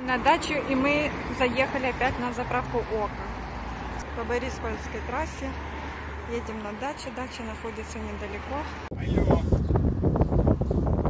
на дачу, и мы заехали опять на заправку ОКО. По Бориспольской трассе едем на дачу. Дача находится недалеко. Алло,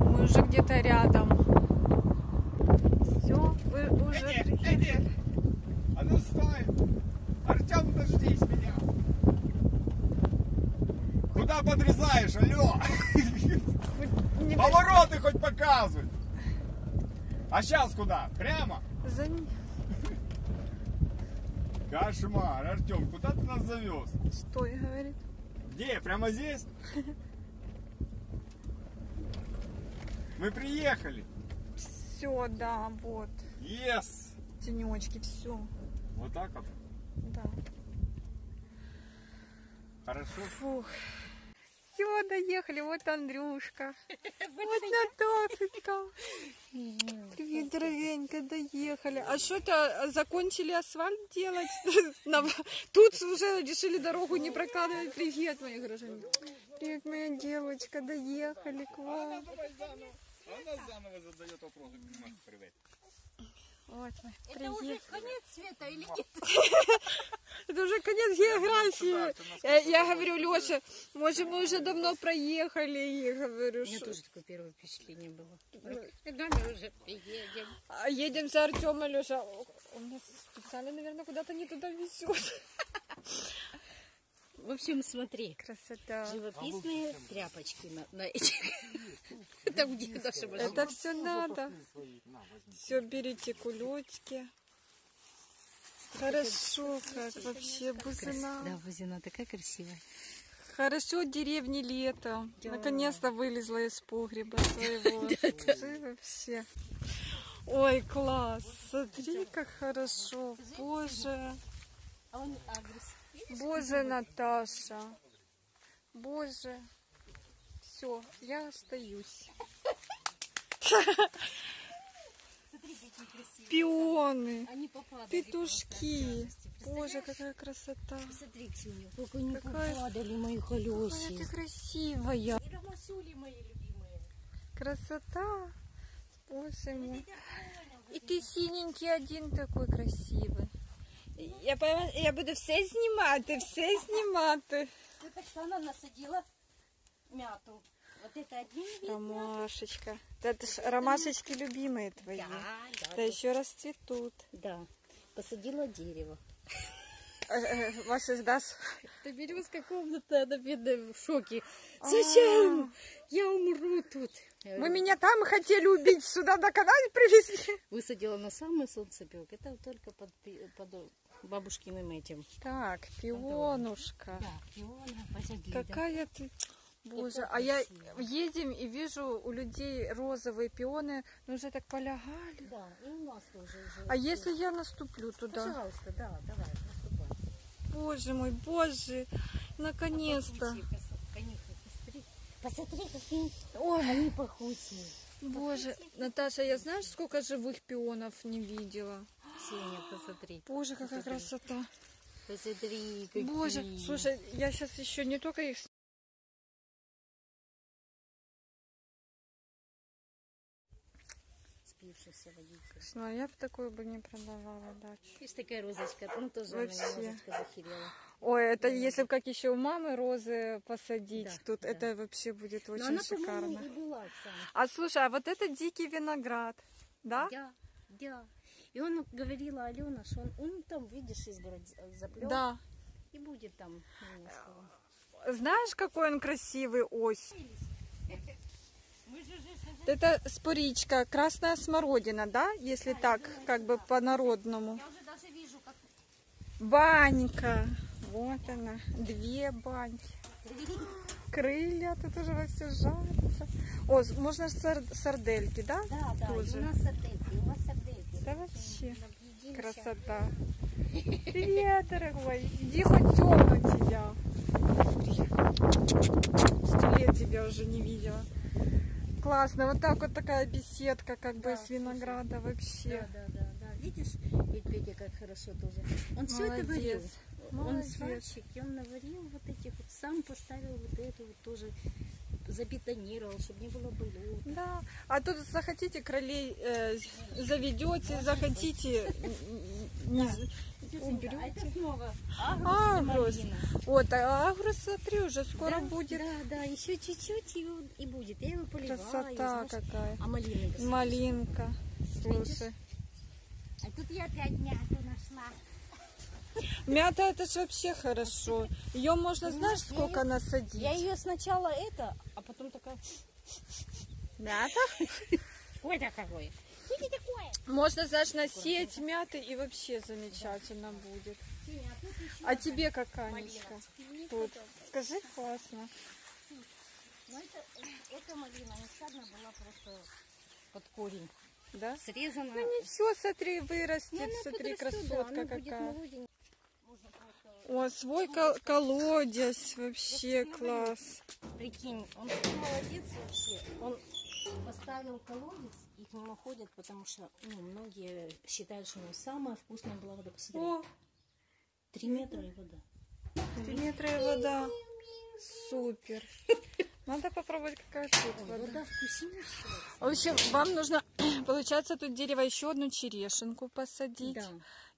Мы уже где-то рядом. Все, вы уже. Эдди, а ну стой! Артем, дождись меня! Куда подрезаешь, алло? Не- Повороты хоть показывай! А сейчас куда? Прямо? За ним. Кошмар, Артем, куда ты нас завез? Стой, говорит. Где? Прямо здесь? Мы приехали. Все, да, вот. Yes! Тенечки, все. Вот так вот. Да. Хорошо. Фух. Все, доехали. Вот Андрюшка. Вот Наташечка. Привет, дорогенька, доехали. А что-то закончили асфальт делать? Тут уже решили дорогу не прокладывать. Привет, мои граждане. Привет, моя девочка, доехали к вам. Она заново задает вопросы. Привет. Вот мы, Это уже приехали. конец света или нет? Это уже конец географии. Я, я говорю, Леша, может, мы уже давно проехали. И говорю, У меня что... тоже такое первое впечатление было. Когда мы уже приедем? А едем за Артема, Леша. Он нас специально, наверное, куда-то не туда везет. В общем, смотри. Красота. Живописные тряпочки на, на этих. Это все надо. Все берите кулечки. Хорошо, как вообще Да, бузина. Бузина такая красивая. Хорошо деревни лето. Да. Наконец-то вылезла из погреба своего. Скажи вообще. Ой, класс. Смотри, как хорошо. Боже. А он адрес. Боже, Наташа. Боже. Все, я остаюсь. Смотри. Пионы, петушки. Боже, какая красота. Посмотри, Ксюня, как они Какая- попадали, мои Какая ты красивая. И ромасули мои любимые. Красота. Боже мой. И ты синенький один такой красивый. Я, я буду все знімати, все знімати. Тут Оксана насадила мяту. Вот это один вид. Ромашечка. Да, Это ж ромашечки любимые твои. Да, Да да, еще расцветут. да. Посадила дерево. Э, э, Ваша сдаст. Ты березка комната, она бедная в шоке. Зачем? Я умру тут. Вы меня там хотели убить, сюда на канале привезли. Высадила на самый солнцепек. Это только под, под бабушкиным этим. Так, пионушка. Да, пиона посадили. да. Какая ты... Боже, а я едем и вижу у людей розовые пионы, ну уже так полягали. Да, и у нас тоже уже. А если я наступлю туда? Пожалуйста, да, давай, наступай. Боже мой, боже, наконец-то. Посмотри, какие... Ой, они пахучие. Боже, Наташа, я знаешь, сколько живых пионов не видела? Ксения, посмотри. Боже, какая Посмотри. красота. Посмотри, какие. Боже, слушай, я сейчас еще не только их... с- Спившаяся водитель. Ну, я бы такую бы не продавала дачу. Видишь, такая розочка, ну тоже Вообще. немножечко захерела. Ой, это если б как еще у мамы розы посадить, Да, тут да. это вообще будет Но очень она, шикарно. была. А слушай, а вот это дикий виноград, да? Да, да. И он говорила Алена, что он, он там, видишь, изгородь заплел. Да. И будет там немножко. Знаешь, какой он красивый ось? Это споричка, красная смородина, да? Если так, как бы по-народному. Я уже даже вижу, как... Банька. Вот она. Две баньки. Крылья тут уже во все жарится. О, можно сар- сардельки, да? Да, да, Тоже. у нас сардельки. Да вообще. Красота. Привет, дорогой. Иди хоть темно тебя. Сто лет тебя уже не видела. Классно. Вот так вот такая беседка, как бы Да, из винограда вообще. Да, да, да, да. Видишь, ведь Петя как хорошо тоже. Он все это варил. Молодец. Он сварщик, и он наварил вот этих вот, сам поставил вот эту вот тоже забетонировал, чтобы не было болот. Да. А тут захотите кролей э, заведете, захотите м, м, не- уберете. А это снова Агрус. Вот, а агрус, смотри, уже скоро будет. Да, да, еще чуть-чуть и, будет. Я его поливаю. Красота какая. А посадишь? Малинка. Слушай. А тут я опять мяту нашла. Мята это же вообще хорошо. Ее можно, знаешь, я сколько её- насадить? Я ее сначала это, а потом такая... Мята? Ой, такое? Можно, знаешь, насеять мяты и вообще замечательно будет. А тебе какая, Анечка? Тут. Скажи, классно. Ну, это, эта малина нещадно была просто под корень. Да? Срезана. Ну ничего, смотри, Ну, вырастет, она смотри, да, красотка какая. О, свой кол- колодец, вообще класс. Прикинь, он молодец вообще. Он поставил колодец и к нему ходят, потому что ну, многие считают, что у него самая вкусная была вода. Посмотри, О, три метра и вода. три метра и вода. Супер. Надо попробовать, какая тут вода. Вода вкуснейшая. В общем, вам нужно, получается, тут дерево еще одну черешенку посадить, Да.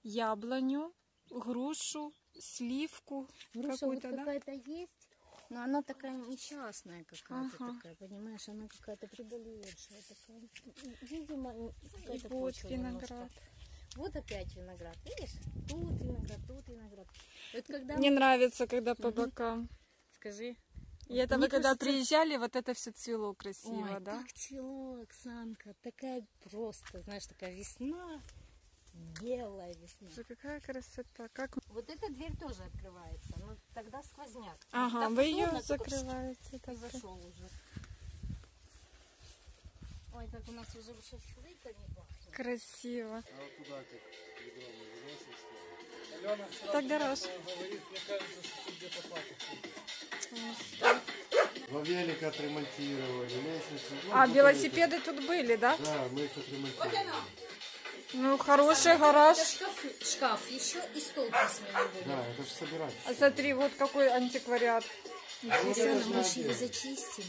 яблоню, грушу, сливку Груша вот какую-то, да? какая-то есть, но она такая несчастная какая-то Ага. такая, понимаешь, она какая-то приболевшая такая. Видимо, какая-то вот почва виноград. немножко. Вот опять виноград, видишь? Тут виноград, тут виноград. Вот когда... Мне нравится, когда по бокам. Скажи. И это Мне вы когда кажется- приезжали, вот это все цвело красиво, Ой, да? так цвело, Оксанка, такая просто, знаешь, такая весна, белая весна. Слушай, Какая красота. Как... Вот эта дверь тоже открывается, но тогда сквозняк. Ага, Так вы ее закрываете. Так. зашел уже. Ой, как у нас уже сейчас лыка не пахнет. Красиво. А вот не выносишь. Алена вчера Так, гараж. говорит, мне кажется, что тут где-то папа ходит. Во велик отремонтировали, лестницу. ну, А, вот велосипеды тут были, да? Да, мы их отремонтировали. Ну, хороший гараж. Шкаф, шкаф еще и стол письменный будет. Да, это же собирать. А смотри, вот какой антиквариат. Вот ж мы же его зачистим.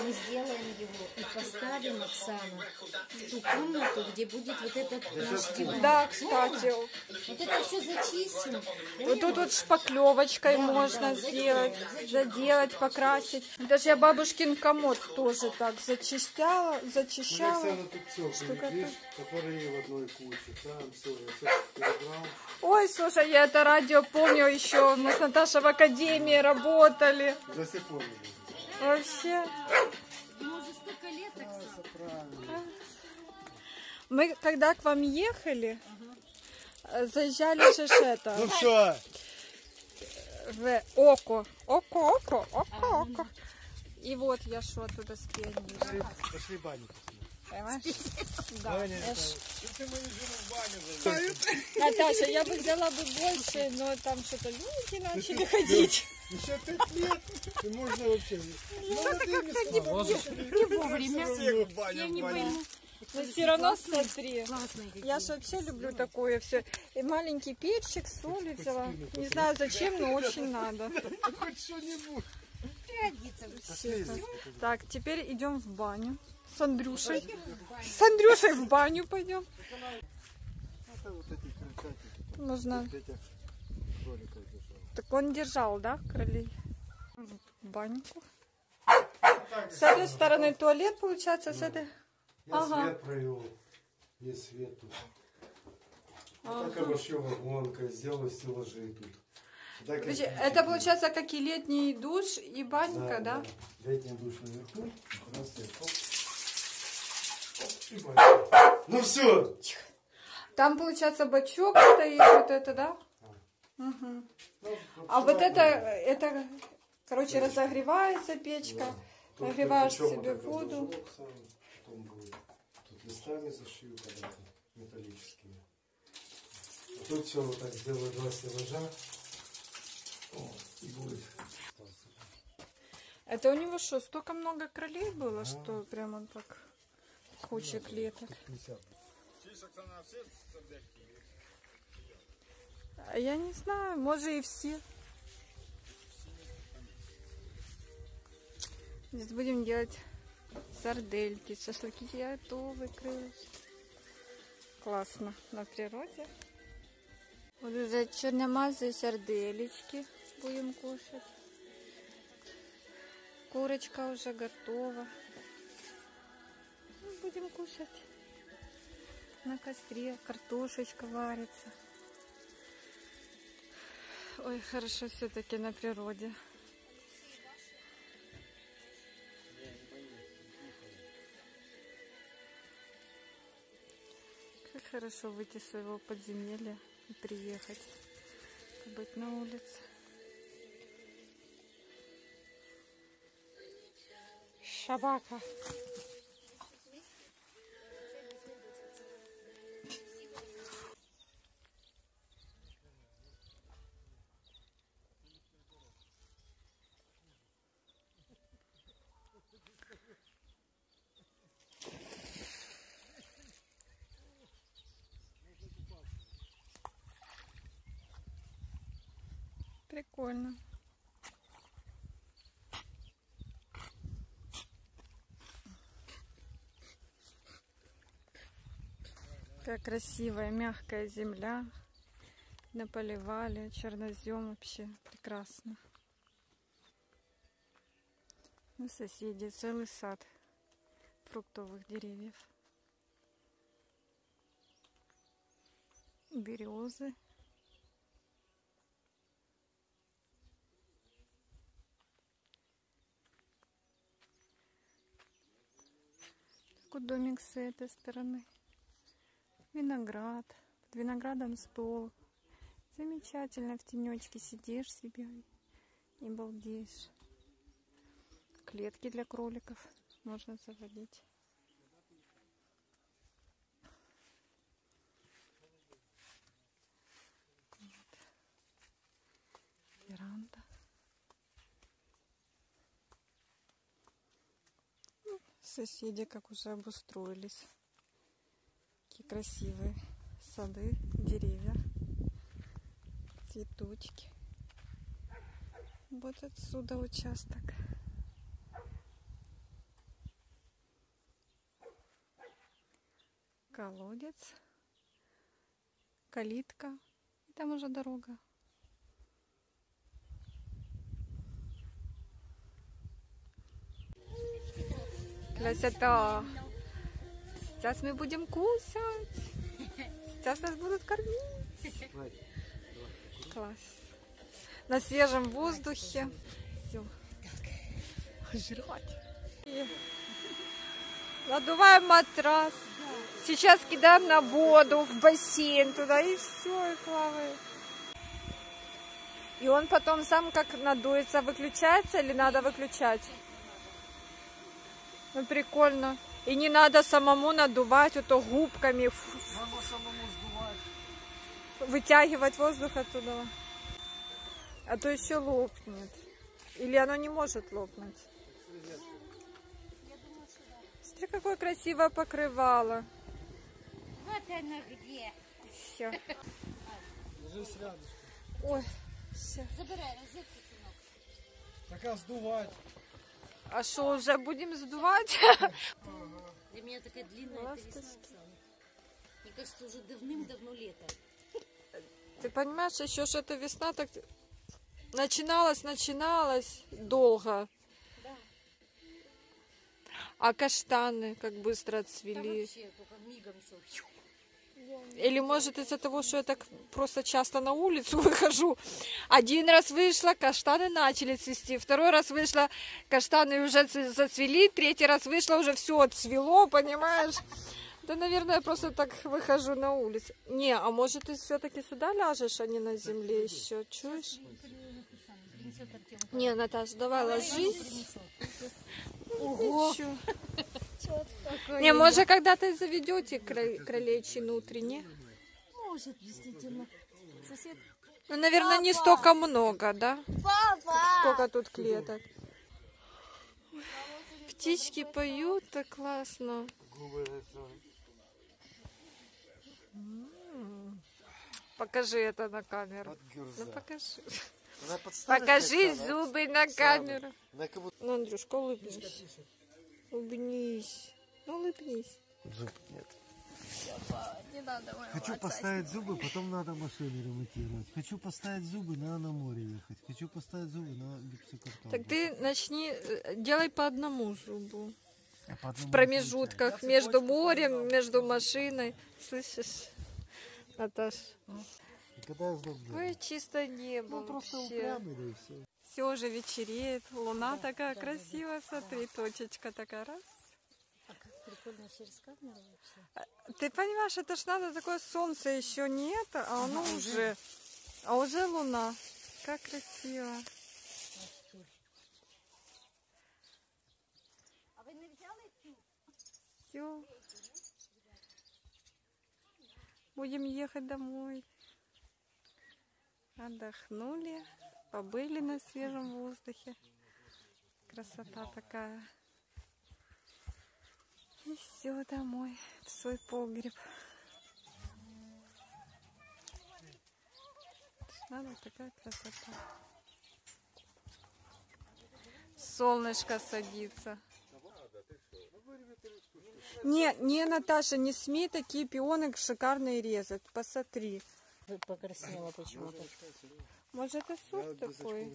Мы сделаем его и поставим, Оксана, в ту комнату, где будет вот этот наш диван. Да, кстати. Вот это все зачистим. Вот тут вот шпаклевочкой можно сделать, заделать, покрасить. Даже я бабушкин комод тоже так зачищала, Ну, зачищала. Оксана тут все, Штука видишь, которые в одной куче. Там все, я все перебрал. Ой, слушай, я это радио помню еще. Мы с Наташей в академии работали. До сих пор. Вообще. Ему уже столько лет, Оксана. Мы когда к вам ехали, заезжали же это. Ну все. в Око. Око, Око, Око, Око. И вот я шла туда с пионером. Пошли баню. Понимаешь? Да. я ж- Если мы едем в баню, Наташа, я бы взяла бы больше, но там что-то люди начали ходить. Еще пять лет. И можно вообще. Молодыми стать. Не вовремя. баню, в баню. Но все равно смотри. Классные. Я же вообще люблю такое все. И маленький перчик, соль взяла. Не знаю зачем, но очень надо. Хоть что-нибудь. Пригодится. Так, теперь идем в баню. С Андрюшей. С Андрюшей в баню пойдем. Это вот эти крольчатники. Можно. Петя кроликов держал. Так он держал, да, кролей? Баньку. С этой стороны туалет получается, с этой. Я Ага. свет провел. Есть свет тут. Вот так вообще вагонка, сделал стеллажи тут. Сюда Подожди. Это получается как и летний душ и банька, да? Летний душ наверху. И банька. Ну все. Там получается бачок стоит, вот это, да? Мгм. А вот это, это, короче, разогревается печка. Нагреваешь себе воду. Потом будет. Тут листами зашью когда-то металлическими. А тут все вот так сделаю два стеллажа. О, и будет. Это у него что, столько много кролей было, что прямо так куча клеток? 50. Чиж, Оксана, все сердечки? А я не знаю, может и все. Здесь будем делать сардельки, шашлыки готовы, крылышки. Классно на природе. Вот уже черномазые сарделечки будем кушать. Курочка уже готова. Ну, Будем кушать. На костре картошечка варится. Ой, хорошо все-таки на природе. Как хорошо выйти из своего подземелья и приехать, побыть на улице. Шабака. Прикольно. Какая красивая, мягкая земля. Наполивали, чернозем вообще прекрасно. Ну, соседи, целый сад фруктовых деревьев. Березы. Такой домик с этой стороны. Виноград. Под виноградом стол. Замечательно в тенечке сидишь себе и балдеешь. Клетки для кроликов можно заводить. Вот. Веранда. Соседи как уже обустроились. Какие красивые сады, деревья, цветочки. Вот отсюда участок. Колодец, калитка. И там уже дорога. Красота! Сейчас мы будем кусать. Сейчас нас будут кормить. Класс. На свежем воздухе. Все. Жрать. Надуваем матрас. Сейчас кидаем на воду, в бассейн туда, и все, и плавает. И он потом сам как надуется, выключается или надо выключать? Ну, прикольно. И не надо самому надувать, вот то губками Надо самому сдувать. вытягивать воздух оттуда. А то еще лопнет. Или оно не может лопнуть. Смотри, какое красивое покрывало. Вот оно где. Все. Ложись рядом. Ой, все. Забирай розетку, сынок. Так а сдувать. А что, уже будем сдувать? Для меня такая длинная весна, Ласточки. Оксана. Мне кажется, уже давным-давно лето. Ты понимаешь, еще ж эта весна так начиналась, начиналась долго. Да. А каштаны как быстро Да отцвели. вообще, только мигом все. Или может из-за того, что я так просто часто на улицу выхожу. Один раз вышла, каштаны начали цвести. Второй раз вышла, каштаны уже зацвели. Третий раз вышла, уже все отцвело, понимаешь? Да, наверное, я просто так выхожу на улицу. Не, а может ты все-таки сюда ляжешь, а не на земле еще, чуешь? Не, Наташа, давай ложись. Ого. Не, может, когда-то заведете кра- кроличий внутренний. Может, действительно. Сосед. Ну, наверное, не столько много, да? Сколько тут клеток. Птички поют так классно. Губы рисуют. М. Покажи это на камеру. Ну покажи. Покажи зубы на камеру. Ну, Андрюшка, улыбнись. Улыбнись. Ну, улыбнись. зуб нет. Не надо, Хочу поставить зубы, потом надо машину ремонтировать. Хочу поставить зубы, надо на море ехать. Хочу поставить зубы, на гипсокартон. Так ты начни, э, делай по одному зубу. А по одному В промежутках между морем, между машиной. Слышишь, Наташ? когда я сдох Ой, чисто небо Ну, просто упрямый, да и все. Все уже вечереет, луна такая красивая, смотри, точечка такая раз. А как прикольно через камеру вообще. Ты понимаешь, это ж надо такое солнце еще нет, а оно Ага, уже, а уже луна. Как красиво. А ви не взяли? Все. Будем ехать домой. Отдохнули, побыли на свежем воздухе. Красота такая. И все домой, в свой погреб. Надо такая красота. Солнышко садится. Не, не, Наташа, не смей такие пионы шикарные резать. Посмотри. Покраснела почему-то. Может, это сок такой?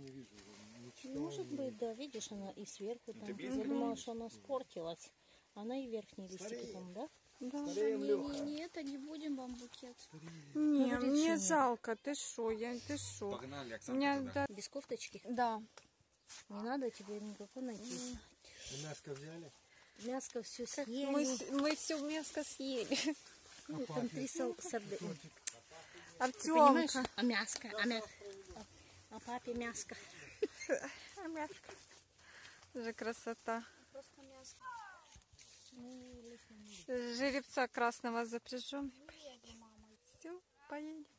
Может быть, да, видишь, она и сверху там. Я думала, что она испортилась. Она и верхние листики там, да? Да. Не-не-не, это не будем вам букет. Не, Говорит, мне что нет. жалко. Ты шо, я, ты шо. Погнали, У Оксана, меня, да, Без кофточки. да. Не надо тебе никакой найти. Мяско взяли? Мяско все Мы, съели. с- мы все мяско съели. Ну, там три сал- сарды. Артемка. Понимаешь? А мяско, а мяско. А папе мяско. А мяско. Же красота. Просто мясо. Жеребца красного запряжем. Поедем. Все, поедем.